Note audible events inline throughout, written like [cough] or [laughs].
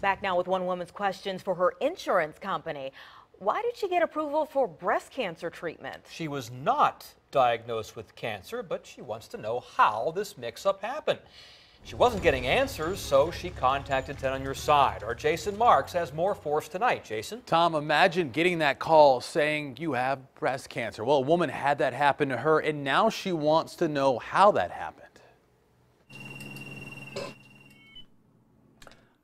Back now with one woman's questions for her insurance company. Why did she get approval for breast cancer treatment? She was not diagnosed with cancer, but she wants to know how this mix-up happened. She wasn't getting answers, so she contacted 10 on Your Side. Our Jason Marks has more for us tonight. Jason? Tom, imagine getting that call saying you have breast cancer. Well, a woman had that happen to her, and now she wants to know how that happened.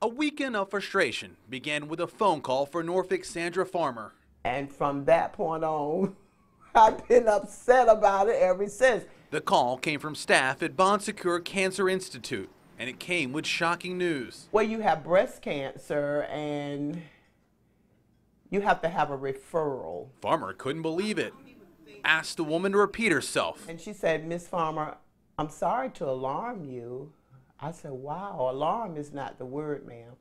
A weekend of frustration began with a phone call for Norfolk Sandra Farmer. And from that point on, [laughs] I've been upset about it ever since. The call came from staff at Bon Secours Cancer Institute, and it came with shocking news. Well, you have breast cancer and you have to have a referral. Farmer couldn't believe it. Asked the woman to repeat herself. And she said, Miss Farmer, I'm sorry to alarm you. I said, wow, alarm is not the word, ma'am,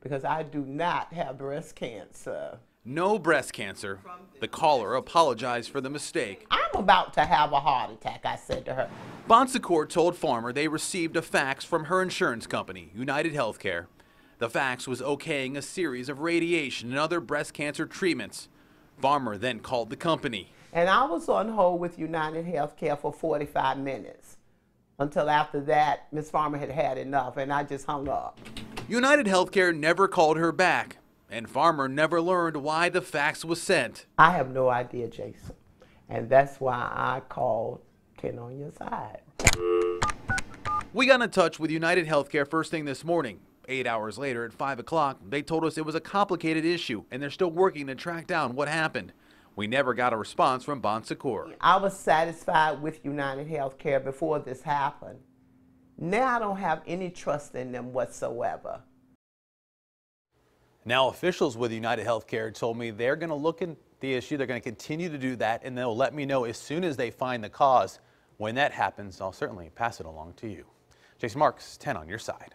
because I do not have breast cancer. No breast cancer. The caller apologized for the mistake. I'm about to have a heart attack, I said to her. Bon Secours told Farmer they received a fax from her insurance company, United Healthcare. The fax was okaying a series of radiation and other breast cancer treatments. Farmer then called the company. And I was on hold with United Healthcare for 45 minutes. Until after that, Miss Farmer had had enough, and I just hung up. United Healthcare never called her back and Farmer never learned why the fax was sent. I have no idea, Jason. And that's why I called 10 on your side. We got in touch with United Healthcare first thing this morning. Eight hours later at 5 o'clock, they told us it was a complicated issue and they're still working to track down what happened. We never got a response from Bon Secours. I was satisfied with United Healthcare before this happened. Now I don't have any trust in them whatsoever. Now, officials with United Healthcare told me they're going to look at the issue. They're going to continue to do that, and they'll let me know as soon as they find the cause. When that happens, I'll certainly pass it along to you. Jason Marks, 10 on your side.